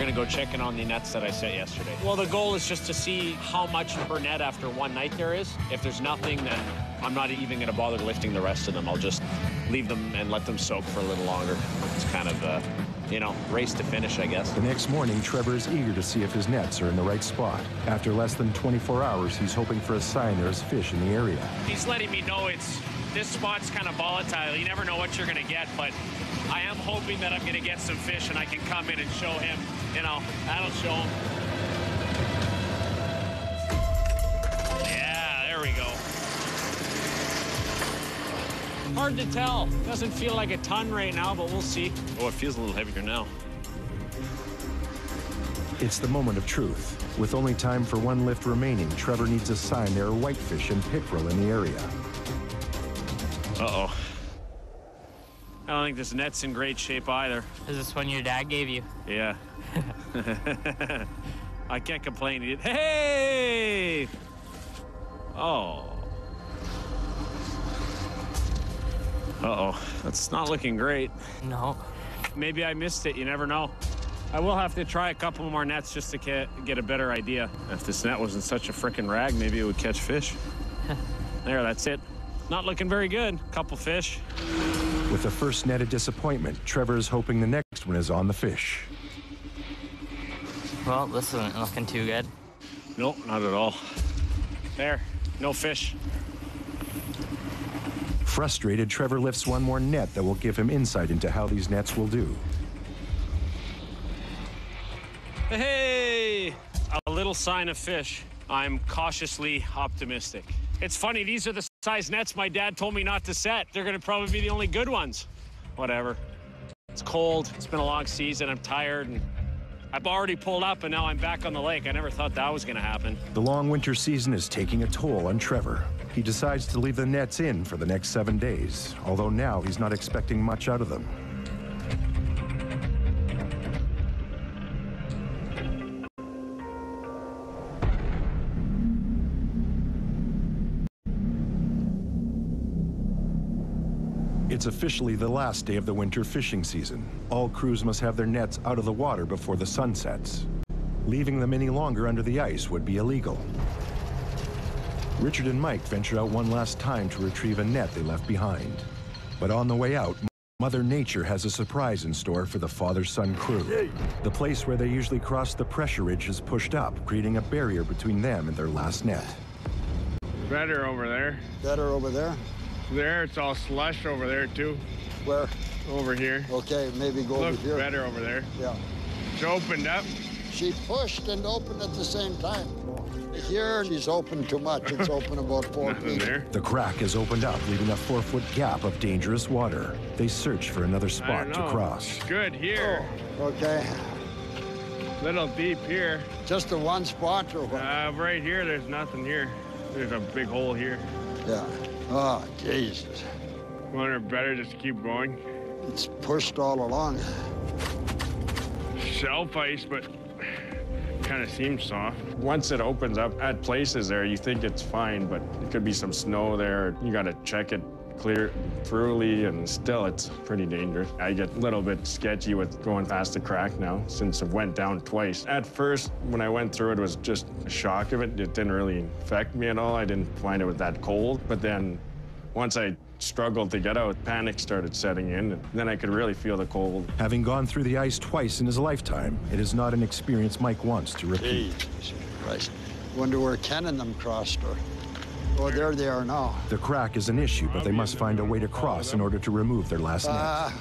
gonna go check in on the nets that I set yesterday. Well, the goal is just to see how much per net after one night there is. If there's nothing, then I'm not even gonna bother lifting the rest of them. I'll just leave them and let them soak for a little longer. It's kind of a, you know, race to finish, I guess. The next morning, Trevor is eager to see if his nets are in the right spot. After less than 24 hours, he's hoping for a sign there's fish in the area. He's letting me know it's this spot's kind of volatile. You never know what you're gonna get, but I am hoping that I'm gonna get some fish and I can come in and show him. You know, that'll show him. Yeah, there we go. Hard to tell. Doesn't feel like a ton right now, but we'll see. Oh, it feels a little heavier now. It's the moment of truth. With only time for one lift remaining, Trevor needs a sign there are whitefish and pickerel in the area. Uh-oh. I don't think this net's in great shape either. Is this one your dad gave you? Yeah. I can't complain. He- Hey! Oh. Uh-oh. That's not looking great. No. Maybe I missed it. You never know. I will have to try a couple more nets just to get, get a better idea. If this net wasn't such a frickin' rag, maybe it would catch fish. there, that's it. Not looking very good. Couple fish. With the first net a disappointment, Trevor is hoping the next one is on the fish. Well, this isn't looking too good. Nope, not at all. There, no fish. Frustrated, Trevor lifts one more net that will give him insight into how these nets will do. Hey, a little sign of fish. I'm cautiously optimistic. It's funny, these are the size nets my dad told me not to set. They're gonna probably be the only good ones. Whatever. It's cold, it's been a long season, I'm tired, and I've already pulled up and now I'm back on the lake. I never thought that was gonna happen. The long winter season is taking a toll on Trevor. He decides to leave the nets in for the next seven days, although now he's not expecting much out of them. It's officially the last day of the winter fishing season. All crews must have their nets out of the water before the sun sets. Leaving them any longer under the ice would be illegal. Richard and Mike venture out one last time to retrieve a net they left behind. But on the way out, Mother Nature has a surprise in store for the father-son crew. The place where they usually cross the pressure ridge is pushed up, creating a barrier between them and their last net. Better over there. Better over there? There, it's all slush over there too. Where? Over here. Okay, maybe go Look over here. better over there. Yeah. It's opened up. She pushed and opened at the same time. Here, she's open too much. It's open about four feet. there. The crack has opened up, leaving a four-foot gap of dangerous water. They search for another spot to cross. Good here. Oh, okay. Little deep here. Just the one spot or what? Uh, right here, there's nothing here. There's a big hole here. Yeah. Oh, Jesus. Wonder better just keep going. It's pushed all along. Shelf ice, but kind of seems soft. Once it opens up at places there, you think it's fine, but it could be some snow there. You got to check it clear thoroughly, and still it's pretty dangerous. I get a little bit sketchy with going past the crack now since it went down twice. At first, when I went through it, it was just a shock of it. It didn't really affect me at all. I didn't find it was that cold. But then once I struggled to get out, panic started setting in, and then I could really feel the cold. Having gone through the ice twice in his lifetime, it is not an experience Mike wants to repeat. Jesus Christ. Wonder where Ken and them crossed or. Oh, there they are now. The crack is an issue, but they must find a way to cross in order to remove their last net. Ah,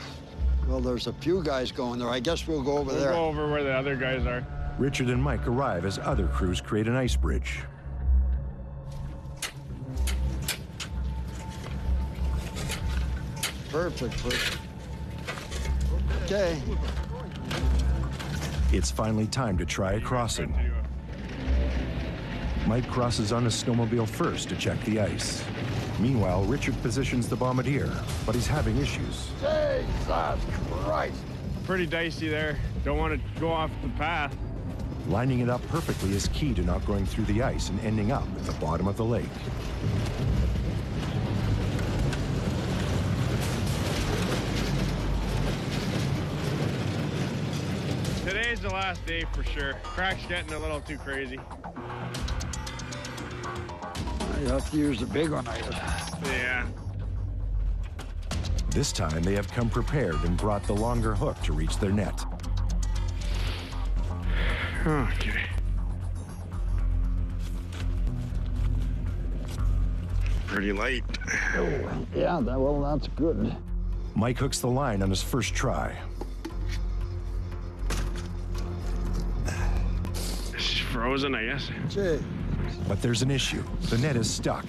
well, there's a few guys going there. I guess we'll go over We'll there. go over where the other guys are. Richard and Mike arrive as other crews create an ice bridge. Perfect, perfect. Okay. It's finally time to try a crossing. Mike crosses on his snowmobile first to check the ice. Meanwhile, Richard positions the bombardier, but he's having issues. Jesus Christ. Pretty dicey there. Don't want to go off the path. Lining it up perfectly is key to not going through the ice and ending up at the bottom of the lake. Today's the last day for sure. Crack's getting a little too crazy. You have to use a big one, I guess. Yeah. This time they have come prepared and brought the longer hook to reach their net. Okay. Pretty light. Oh, Yeah, that, well, that's good. Mike hooks the line on his first try. It's frozen, I guess. Gee, But there's an issue. The net is stuck.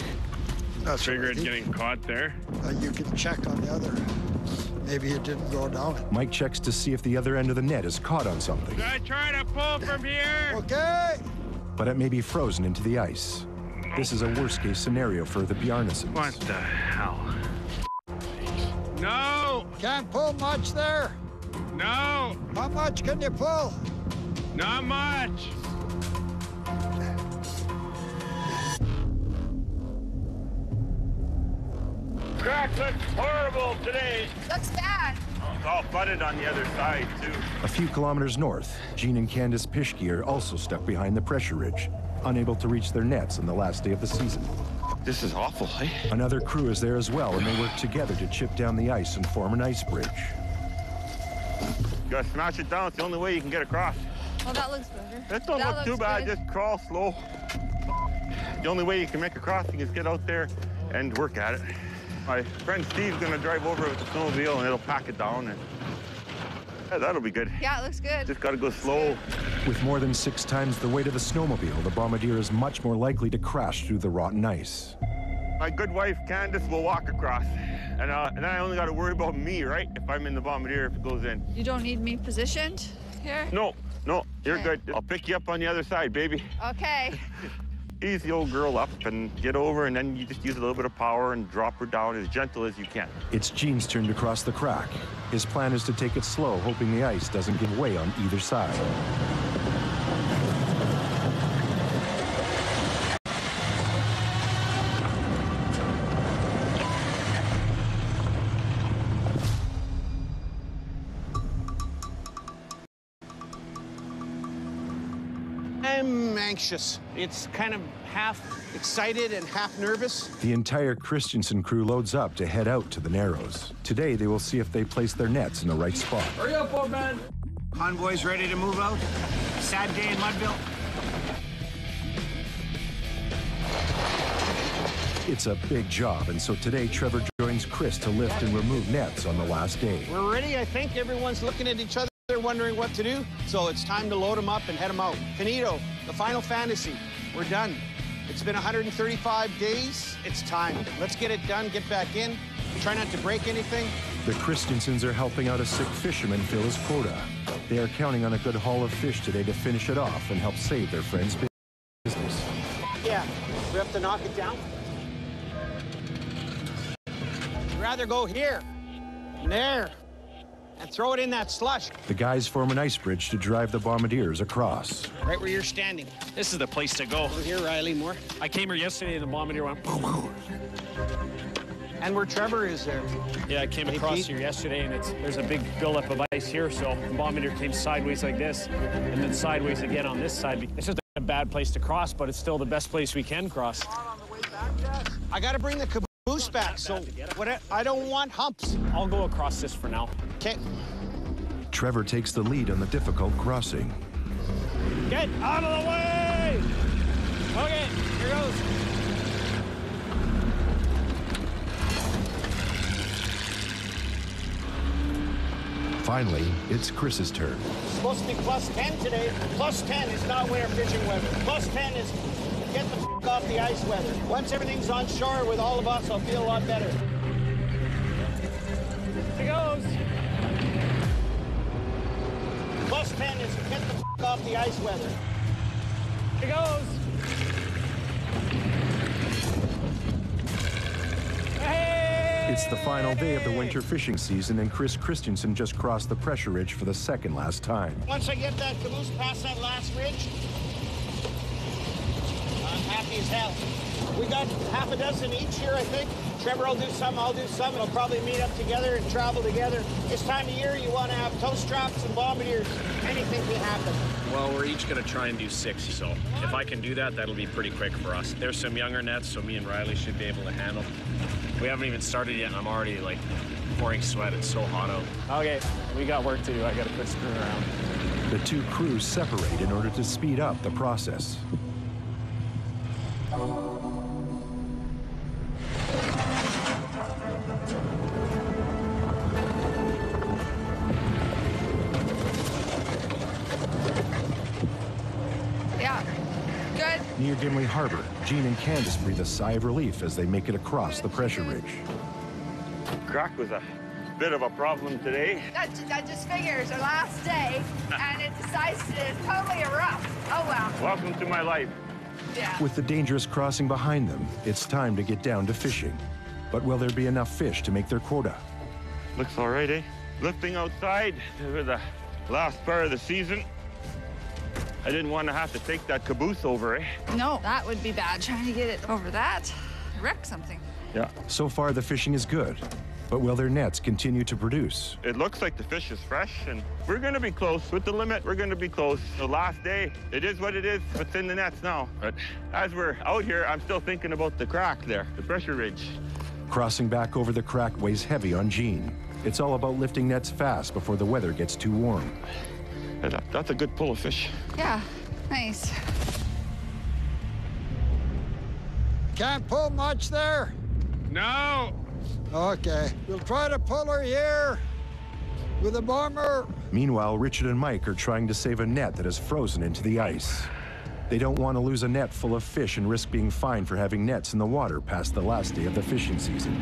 that's what I Figure it getting caught there. Uh, you can check on the other. Maybe it didn't go down. Mike checks to see if the other end of the net is caught on something, I try to pull from here? Okay. but it may be frozen into the ice. This is a worst case scenario for the Bjarnasons. What the hell? No! Can't pull much there. No! How much can you pull? Not much! Crack looks horrible today. Looks bad. It's all flooded on the other side, too. A few kilometers north, Gene and Candace Pischke are also stuck behind the pressure ridge, unable to reach their nets on the last day of the season. This is awful, eh? Another crew is there as well, and they work together to chip down the ice and form an ice bridge. You gotta smash it down. It's the only way you can get across. Well, that looks better. That don't That look too bad. good. Just crawl slow. The only way you can make a crossing is get out there and work at it. My friend Steve's gonna drive over with the snowmobile and it'll pack it down and yeah, that'll be good. Yeah, it looks good. Just gotta go slow. With more than six times the weight of the snowmobile, the Bombardier is much more likely to crash through the rotten ice. My good wife Candace will walk across. And, uh, and then I only gotta worry about me, right? If I'm in the bombardier, if it goes in. You don't need me positioned here? No, no, you're Okay. good. I'll pick you up on the other side, baby. Okay. ease the old girl up and get over, and then you just use a little bit of power and drop her down as gentle as you can. It's Gene's turn to cross the crack. His plan is to take it slow, hoping the ice doesn't give way on either side. Anxious. It's kind of half excited and half nervous. The entire Christensen crew loads up to head out to the Narrows. Today, they will see if they place their nets in the right spot. Hurry up, old man! Convoy's ready to move out. Sad day in Mudville. It's a big job, and so today Trevor joins Chris to lift and remove nets on the last day. We're ready, I think. Everyone's looking at each other, they're wondering what to do. So it's time to load them up and head them out. Finito, the final fantasy. We're done. It's been 135 days. It's time. Let's get it done, get back in. Try not to break anything. The Christensens are helping out a sick fisherman fill his quota. They are counting on a good haul of fish today to finish it off and help save their friend's business. Yeah, we have to knock it down. Rather go here, there, and throw it in that slush, The guys form an ice bridge to drive the bombardiers across. right where you're standing. This is the place to go. Over here, Riley Moore. I came here yesterday and the bombardier went. boom And where Trevor is there. Yeah, I came Hey, across Pete. here yesterday and it's there's a big buildup of ice here, so the bombardier came sideways like this, and then sideways again on this side. It's just a bad place to cross, but it's still the best place we can cross. I got to bring the caboose back, so what? I, I don't want humps. I'll go across this for now. Okay. Trevor takes the lead on the difficult crossing. Get out of the way! Okay, here goes. Finally, it's Chris's turn. It's supposed to be plus 10 today. Plus 10 is not winter fishing weather. Plus 10 is get the f- off the ice weather. Once everything's on shore with all of us, I'll feel a lot better. Here goes. Plus 10 is get the f- off the ice weather. Here goes. Hey! It's the final day of the winter fishing season, and Chris Christensen just crossed the pressure ridge for the second last time. Once I get that caboose past that last ridge, happy as hell. We got half a dozen each here, I think. Trevor will do some, I'll do some. We'll probably meet up together and travel together. This time of year, you want to have tow straps and bombardiers. Anything can happen. Well, we're each going to try and do six, so if I can do that, that'll be pretty quick for us. There's some younger nets, so me and Riley should be able to handle. We haven't even started yet, and I'm already like pouring sweat. It's so hot out. Okay, we got work to do. I gotta quit screwing around. The two crews separate in order to speed up the process. Yeah. Good. Near Gimli Harbor, Gene and Candace breathe a sigh of relief as they make it across the pressure ridge. Crack was a bit of a problem today. That, that just figures our last day, and it decides to totally erupt. Oh, well. Welcome to my life. Yeah. With the dangerous crossing behind them, it's time to get down to fishing. But will there be enough fish to make their quota? Looks all right, eh? Lifting outside for the last part of the season. I didn't want to have to take that caboose over, eh? No, that would be bad. Trying to get it over that. Wreck something. Yeah. So far, the fishing is good. But will their nets continue to produce? It looks like the fish is fresh, and we're going to be close. With the limit, we're going to be close. The last day, it is what it is. What's in the nets now. But as we're out here, I'm still thinking about the crack there, the pressure ridge. Crossing back over the crack weighs heavy on Gene. It's all about lifting nets fast before the weather gets too warm. That's a good pull of fish. Yeah. Nice. Can't pull much there? No! Okay. We'll try to pull her here with a bomber. Meanwhile, Richard and Mike are trying to save a net that has frozen into the ice. They don't want to lose a net full of fish and risk being fined for having nets in the water past the last day of the fishing season.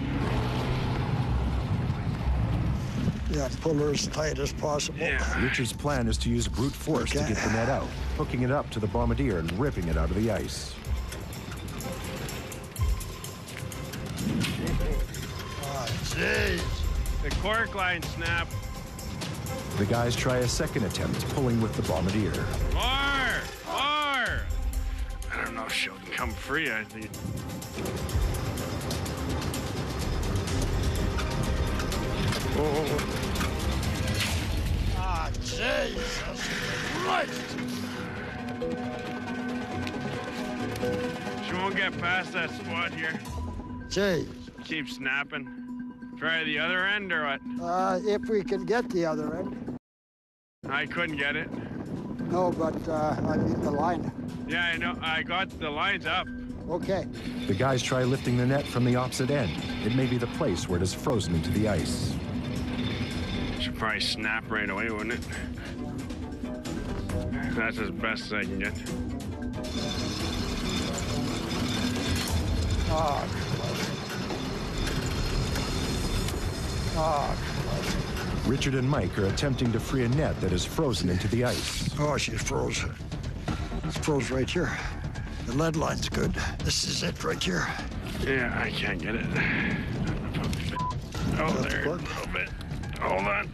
Yeah, pull her as tight as possible. Yeah. Richard's plan is to use brute force to get the net out, hooking it up to the bombardier and ripping it out of the ice. Jeez. The cork line snapped. The guys try a second attempt, pulling with the bombardier. More! More! I don't know if she'll come free. I think. Ah, Jesus Christ. She won't get past that spot here. Jeez. Keep snapping. Try the other end or what? Uh, if we can get the other end. I couldn't get it. No, but uh, I mean the line. Yeah, I know. I got the lines up. Okay. The guys try lifting the net from the opposite end. It may be the place where it is frozen into the ice. Should probably snap right away, wouldn't it? That's as best as I can get. Ah, Richard and Mike are attempting to free a net that is frozen into the ice. oh, she's froze. It's froze right here. The lead line's good. This is it right here. Yeah, I can't get it. Oh, That's there. A little bit. Hold on.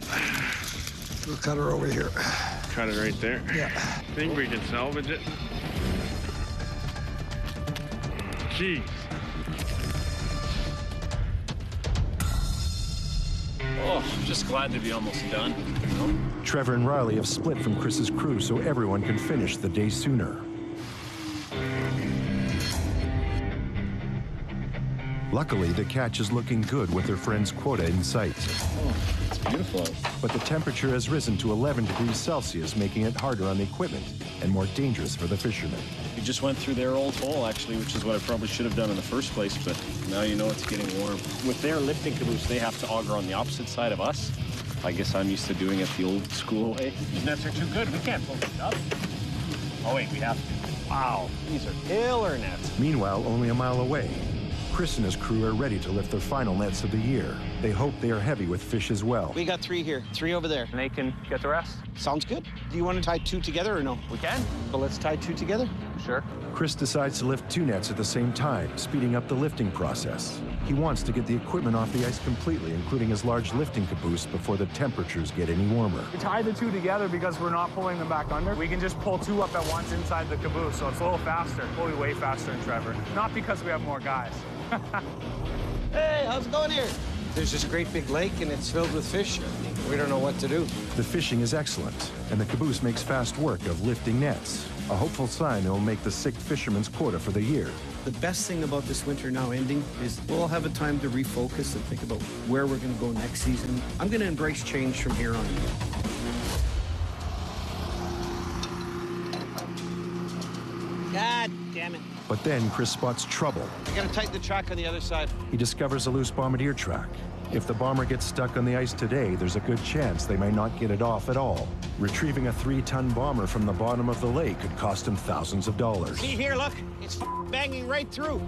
We'll cut her over here. Cut it right there. Yeah. Think we can salvage it? Jeez. Oh, just glad to be almost done. Trevor and Riley have split from Chris's crew so everyone can finish the day sooner. Luckily, the catch is looking good with their friend's quota in sight. It's beautiful. But the temperature has risen to 11 degrees Celsius, making it harder on the equipment and more dangerous for the fishermen. We just went through their old hole, actually, which is what I probably should have done in the first place, but now you know it's getting warm. With their lifting caboose, they have to auger on the opposite side of us. I guess I'm used to doing it the old school way. These nets are too good. We can't pull these up. Oh, wait, we have to. Wow, these are killer nets. Meanwhile, only a mile away, Chris and his crew are ready to lift their final nets of the year. They hope they are heavy with fish as well. We got three here, three over there. And they can get the rest. Sounds good. Do you want to tie two together or no? We can? But let's tie two together. Sure. Chris decides to lift two nets at the same time, speeding up the lifting process. He wants to get the equipment off the ice completely, including his large lifting caboose, before the temperatures get any warmer. We tie the two together because we're not pulling them back under. We can just pull two up at once inside the caboose, so it's a little faster. Probably way faster than Trevor. Not because we have more guys. Hey, how's it going here? There's this great big lake and it's filled with fish. We don't know what to do. The fishing is excellent, and the caboose makes fast work of lifting nets, a hopeful sign it'll make the sick fisherman's quota for the year. The best thing about this winter now ending is we'll have a time to refocus and think about where we're going to go next season. I'm going to embrace change from here on. God damn it. But then Chris spots trouble. I got to tighten the track on the other side. He discovers a loose bombardier track. If the bomber gets stuck on the ice today, there's a good chance they may not get it off at all. Retrieving a three-ton bomber from the bottom of the lake could cost him thousands of dollars. See here, look. It's banging right through.